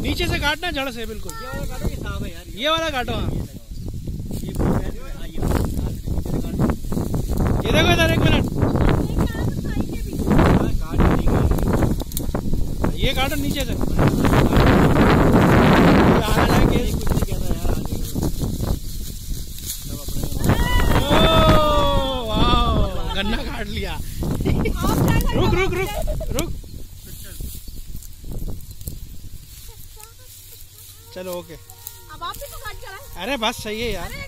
नीचे से काटना जड़ से बिल्कुल। ये वाला काटो ये साफ़ है यार। ये वाला काटो हाँ। देखो इधर एक मिनट। काट नहीं काट ये काटो नीचे से। ये आना जाएँगे कुछ नहीं कहता यार आगे सब अपने ओ गन्ना काट लिया रुक रुक रुक रुक। चलो ओके अब आप भी तो गाड़ी चलाएँ अरे बस सही है यार। अरे